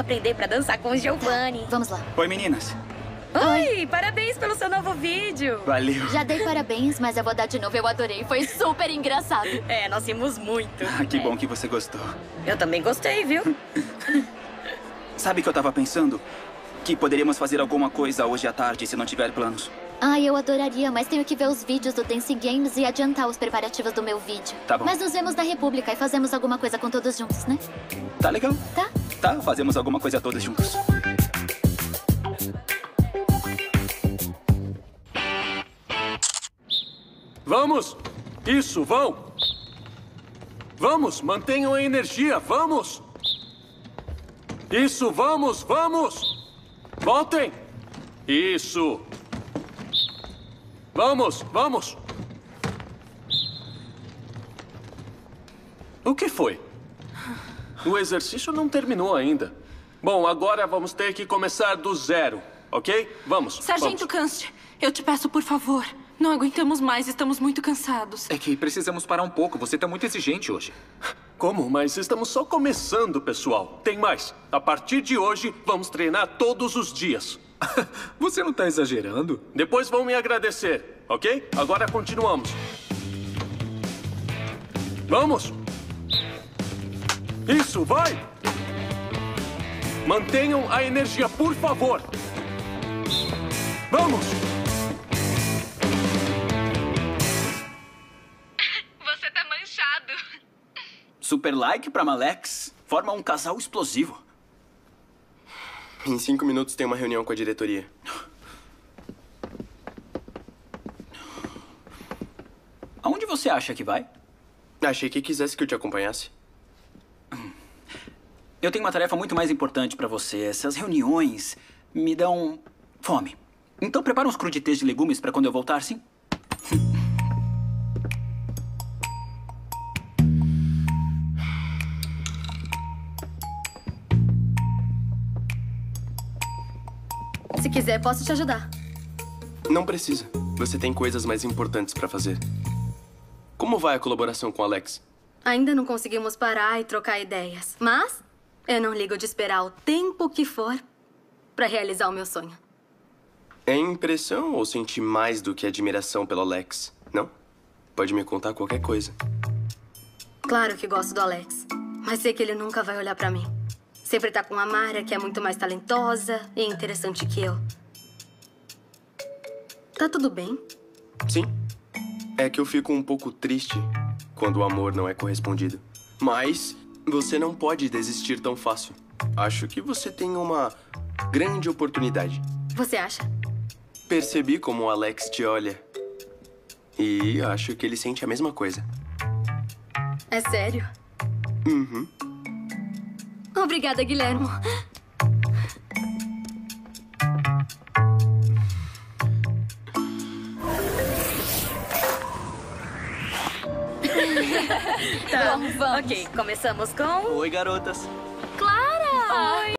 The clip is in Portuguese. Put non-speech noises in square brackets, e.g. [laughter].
aprender pra dançar com o Giovanni. Vamos lá. Oi, meninas. Oi, parabéns pelo seu novo vídeo. Valeu. Já dei parabéns, mas eu vou dar de novo. Eu adorei. Foi super engraçado. [laughs] É, nós rimos muito. Ah, que bom que você gostou. Eu também gostei, viu? [laughs] Sabe que eu tava pensando? Que poderíamos fazer alguma coisa hoje à tarde se não tiver planos. Ai, eu adoraria, mas tenho que ver os vídeos do Dancing Games e adiantar os preparativos do meu vídeo. Tá bom. Mas nos vemos na República e fazemos alguma coisa com todos juntos, né? Tá legal? Tá? Tá, fazemos alguma coisa todos juntos. Vamos! Isso, vão! Vamos, mantenham a energia, vamos! Isso, vamos, vamos! Voltem! Isso! Vamos, vamos! O que foi? O exercício não terminou ainda. Bom, agora vamos ter que começar do zero, ok? Vamos. Sargento. Canst, eu te peço, por favor. Não aguentamos mais, estamos muito cansados. É que precisamos parar um pouco. Você tá muito exigente hoje. Como? Mas estamos só começando, pessoal. Tem mais. A partir de hoje, vamos treinar todos os dias. [laughs] Você não tá exagerando? Depois vão me agradecer, ok? Agora continuamos. Vamos! Isso, vai! Mantenham a energia, por favor! Vamos! Você tá manchado. Super like pra Malex. Forma um casal explosivo. Em cinco minutos tem uma reunião com a diretoria. Aonde você acha que vai? Achei que quisesse que eu te acompanhasse. Eu tenho uma tarefa muito mais importante pra você. Essas reuniões me dão fome. Então prepara uns crudités de legumes pra quando eu voltar, sim? [laughs] Se quiser, posso te ajudar. Não precisa. Você tem coisas mais importantes pra fazer. Como vai a colaboração com o Alex? Ainda não conseguimos parar e trocar ideias. Mas eu não ligo de esperar o tempo que for pra realizar o meu sonho. É impressão ou senti mais do que admiração pelo Alex? Não? Pode me contar qualquer coisa. Claro que gosto do Alex, mas sei que ele nunca vai olhar pra mim. Sempre tá com a Mara, que é muito mais talentosa e interessante que eu. Tá tudo bem? Sim. É que eu fico um pouco triste quando o amor não é correspondido. Mas você não pode desistir tão fácil. Acho que você tem uma grande oportunidade. Você acha? Percebi como o Alex te olha. E acho que ele sente a mesma coisa. É sério? Uhum. Obrigada, Guilhermo. [laughs] Tá. Ok, começamos com... Oi, garotas. Clara! Oi!